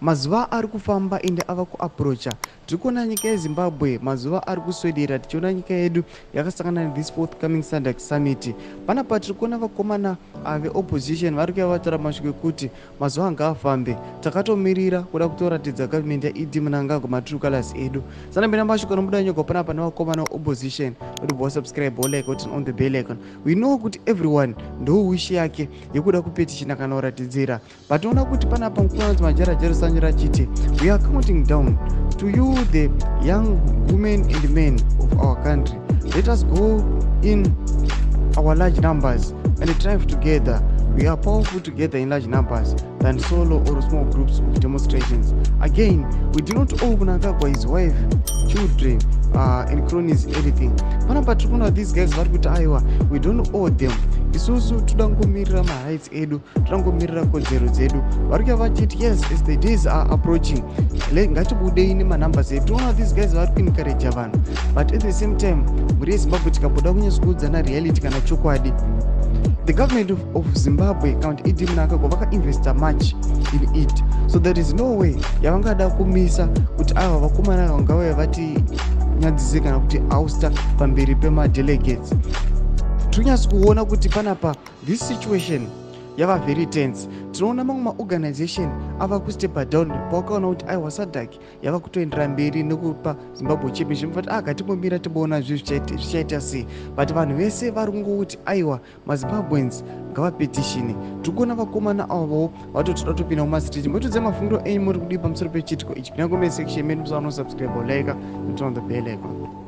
mazuva ari kufamba ende ava kuaprocha tiri kuona nyika yezimbabwe mazuva ari kuswedera tichiona nyika yedu yakasangana nethis forthcoming sandak summit. Panapa tiri kuona vakomana veopposition vari kuya vatora mashuku ekuti mazuva anga afambe. Takatomirira kuda kutoratidza gavhumendi yaidi munangagwa matrue edu. Sana mbina mashuku anobuda nyogwa panapa nevakomana veopposition kuti bo subscribe olike kuti on the bell icon. We know kuti everyone ndo wishi yake yekuda kupetishina kana kuratidzira but tinoona kuti panapa mukunanzi majarajaro sanje rachiti we are counting down to you the young women and men of our country. Let us go in our large numbers and drive together. We are powerful together in large numbers than solo or small groups demonstrations. Again we do not owe kunangagwa his wife children uh, and cronies anything. Panapa tiri kuona these guys vari kuti aiwa we don't owe them. Isusu toda ngomirira maheights edu toda ngomirira kodzero dzedu vari kuya vachiti yes as the days are approaching. Ngatibudei nemanhumbers edu. Tinoona these guys vari kuencouraja vanhu. But at the same time mhuri yezimbabwe tikaboda kunyatsokuudzana reality kana chokwadi the government of, of zimbabwe kana kuti idi munangagwa vakainvesta much in it. So there is no way yavangada kumisa kuti ava vakomana vangauya vati nyadzise kana kuti auster pamberi pemadelegates tonyatsi kuona kuti panapa this situation yava very tense. Tinoona mamwe maorganization ava kustepa down pawakaona kuti aiwa sadak yava kutoendera mberi nekupa zimbabwe championship. Fati aga timbomira tiboona zvi zvichaita sei. But vanhu vese vari kungokuti aiwa mazimbabwens ngavapetishini tiri kuona vakomana avo vatotoda kutopinda mumastriti motodze mafungiro enyu muri kudii pamusoro pechitiko ichi. Pinangomese section medu musaano subscribe like and turn on the bell icon